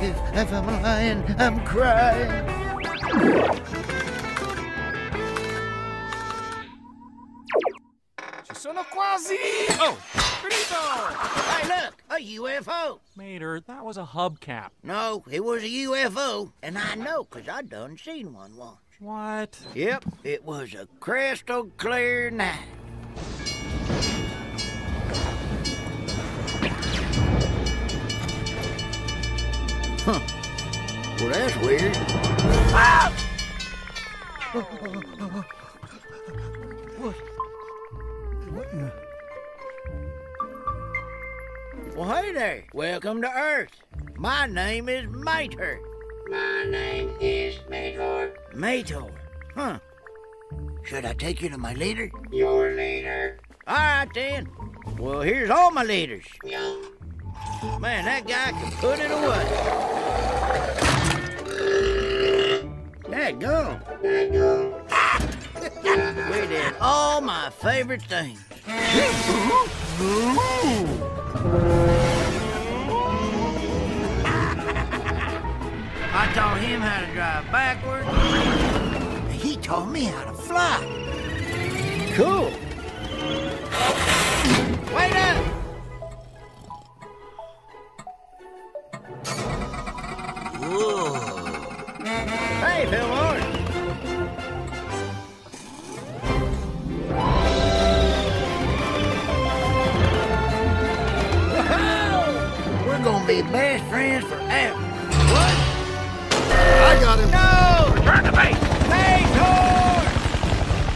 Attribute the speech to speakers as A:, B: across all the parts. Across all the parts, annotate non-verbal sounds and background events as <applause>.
A: If, if I'm lying, I'm crying.
B: Ci sono quasi! Oh, finito!
A: Hey, look, a UFO.
B: Mater, that was a hubcap.
A: No, it was a UFO, and I know 'cause I done seen one once.
B: What?
A: Yep, it was a crystal clear night. Huh. Well, that's weird. Ah! What? What in the... Well, hey there. Welcome to Earth. My name is Mater.
C: My name is Mator,
A: Mator. Huh. Should I take you to my leader?
C: your leader.
A: All right, then. Well, here's all my leaders.
C: Yeah.
A: Man, that guy can put it away. That go. We did all my favorite things. I taught him how to drive backward. and He taught me how to fly. Cool. Wait up! Whoa. Hey, Bill best friends forever. What?
D: I got him.
A: No! Return to base! Hey, Thor!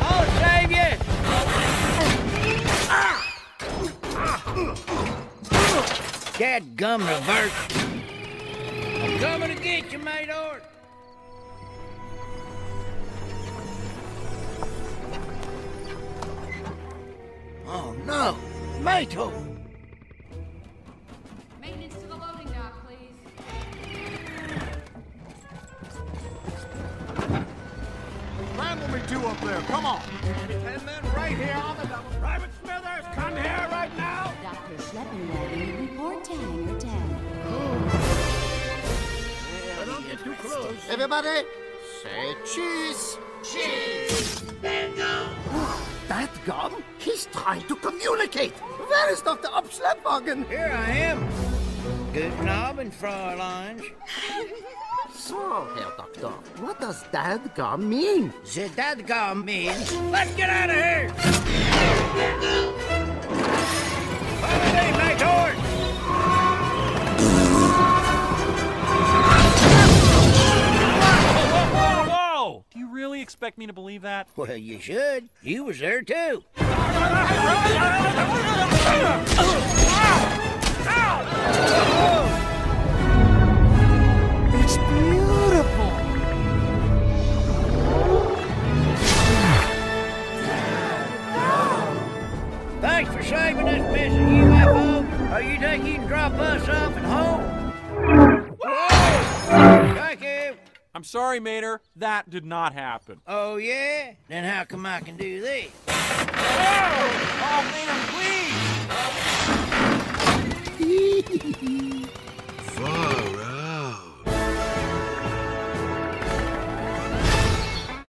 A: I'll save you! Dad gum reverse. I'm coming to get you, Mator. Oh no, Mator!
D: Two up there. Come on.
B: Ten men right here on the double. Private Smithers, come here right now!
E: Dr. Schleppenwagen, report to Hangar 10.
A: Don't get too close.
D: Everybody, say cheese.
C: Then go.
D: That gum? He's trying to communicate. Where is Dr. Abschleppwagen?
A: Here I am. Guten Abend, Fräulein. <laughs>
D: So, Herr Doctor, what does that gum mean?
A: The that gum means let's get out of here. Follow me, Mator.
B: Whoa, whoa! Do you really expect me to believe that?
A: Well, you should. You was there too. Think you drop us off at home? Whoa!
B: I'm sorry, Mater. That did not happen.
A: Oh, yeah? Then how come I can do this?
B: Oh, Mater, please!